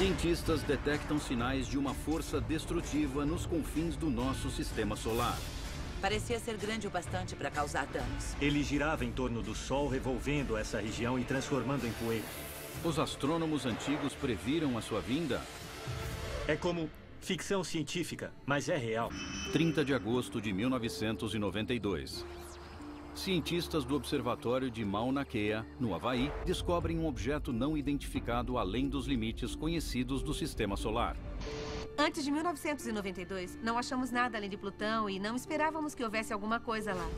Cientistas detectam sinais de uma força destrutiva nos confins do nosso sistema solar. Parecia ser grande o bastante para causar danos. Ele girava em torno do Sol, revolvendo essa região e transformando em poeira. Os astrônomos antigos previram a sua vinda? É como ficção científica, mas é real. 30 de agosto de 1992. Cientistas do Observatório de Mauna Kea, no Havaí, descobrem um objeto não identificado além dos limites conhecidos do Sistema Solar. Antes de 1992, não achamos nada além de Plutão e não esperávamos que houvesse alguma coisa lá.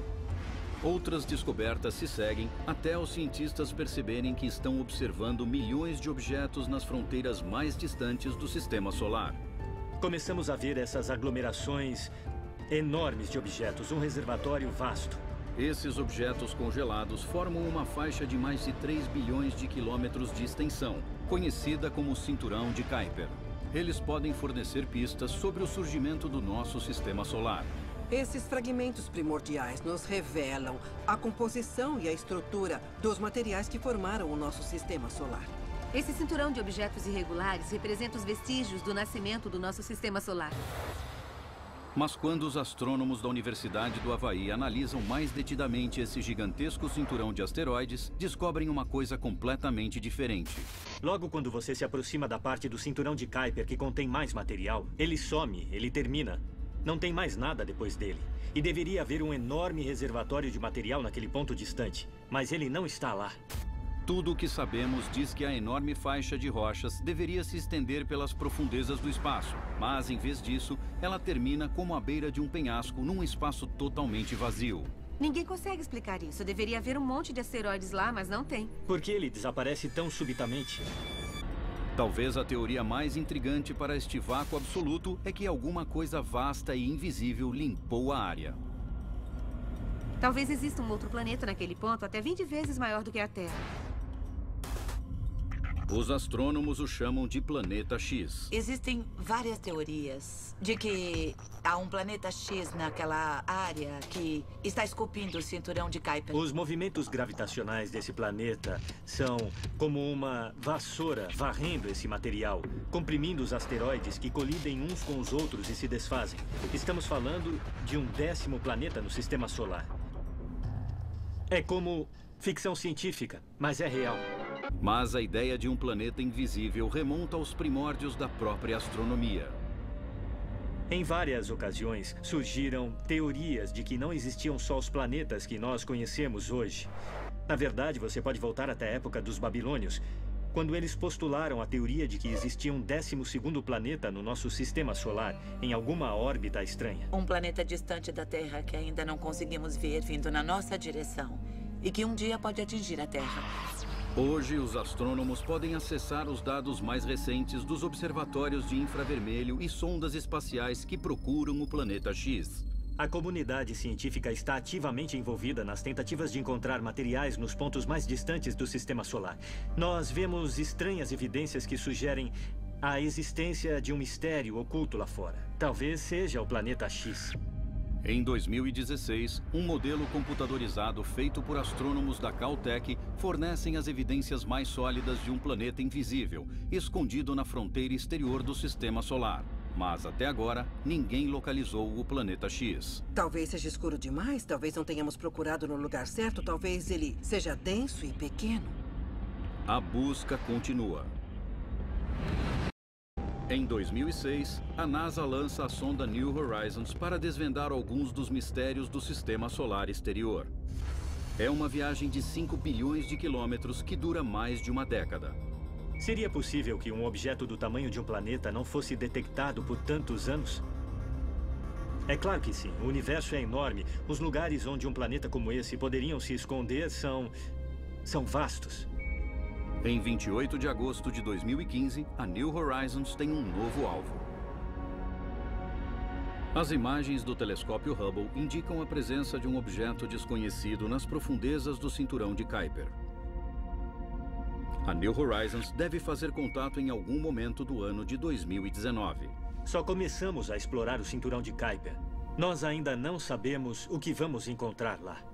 Outras descobertas se seguem até os cientistas perceberem que estão observando milhões de objetos nas fronteiras mais distantes do Sistema Solar. Começamos a ver essas aglomerações enormes de objetos, um reservatório vasto. Esses objetos congelados formam uma faixa de mais de 3 bilhões de quilômetros de extensão, conhecida como Cinturão de Kuiper. Eles podem fornecer pistas sobre o surgimento do nosso sistema solar. Esses fragmentos primordiais nos revelam a composição e a estrutura dos materiais que formaram o nosso sistema solar. Esse cinturão de objetos irregulares representa os vestígios do nascimento do nosso sistema solar. Mas quando os astrônomos da Universidade do Havaí analisam mais detidamente esse gigantesco cinturão de asteroides, descobrem uma coisa completamente diferente. Logo quando você se aproxima da parte do cinturão de Kuiper que contém mais material, ele some, ele termina. Não tem mais nada depois dele. E deveria haver um enorme reservatório de material naquele ponto distante. Mas ele não está lá. Tudo o que sabemos diz que a enorme faixa de rochas deveria se estender pelas profundezas do espaço, mas em vez disso, ela termina como a beira de um penhasco num espaço totalmente vazio. Ninguém consegue explicar isso. Deveria haver um monte de asteroides lá, mas não tem. Por que ele desaparece tão subitamente? Talvez a teoria mais intrigante para este vácuo absoluto é que alguma coisa vasta e invisível limpou a área. Talvez exista um outro planeta naquele ponto até 20 vezes maior do que a Terra. Os astrônomos o chamam de planeta X. Existem várias teorias de que há um planeta X naquela área que está esculpindo o cinturão de Kuiper. Os movimentos gravitacionais desse planeta são como uma vassoura varrendo esse material, comprimindo os asteroides que colidem uns com os outros e se desfazem. Estamos falando de um décimo planeta no sistema solar. É como ficção científica, mas é real. Mas a ideia de um planeta invisível remonta aos primórdios da própria astronomia. Em várias ocasiões, surgiram teorias de que não existiam só os planetas que nós conhecemos hoje. Na verdade, você pode voltar até a época dos babilônios, quando eles postularam a teoria de que existia um 12º planeta no nosso sistema solar, em alguma órbita estranha. Um planeta distante da Terra que ainda não conseguimos ver vindo na nossa direção e que um dia pode atingir a Terra. Hoje, os astrônomos podem acessar os dados mais recentes dos observatórios de infravermelho e sondas espaciais que procuram o planeta X. A comunidade científica está ativamente envolvida nas tentativas de encontrar materiais nos pontos mais distantes do sistema solar. Nós vemos estranhas evidências que sugerem a existência de um mistério oculto lá fora. Talvez seja o planeta X. Em 2016, um modelo computadorizado feito por astrônomos da Caltech fornecem as evidências mais sólidas de um planeta invisível, escondido na fronteira exterior do sistema solar. Mas até agora, ninguém localizou o planeta X. Talvez seja escuro demais, talvez não tenhamos procurado no lugar certo, talvez ele seja denso e pequeno. A busca continua. Em 2006, a NASA lança a sonda New Horizons para desvendar alguns dos mistérios do sistema solar exterior. É uma viagem de 5 bilhões de quilômetros que dura mais de uma década. Seria possível que um objeto do tamanho de um planeta não fosse detectado por tantos anos? É claro que sim. O universo é enorme. Os lugares onde um planeta como esse poderiam se esconder são... são vastos. Em 28 de agosto de 2015, a New Horizons tem um novo alvo. As imagens do telescópio Hubble indicam a presença de um objeto desconhecido nas profundezas do cinturão de Kuiper. A New Horizons deve fazer contato em algum momento do ano de 2019. Só começamos a explorar o cinturão de Kuiper. Nós ainda não sabemos o que vamos encontrar lá.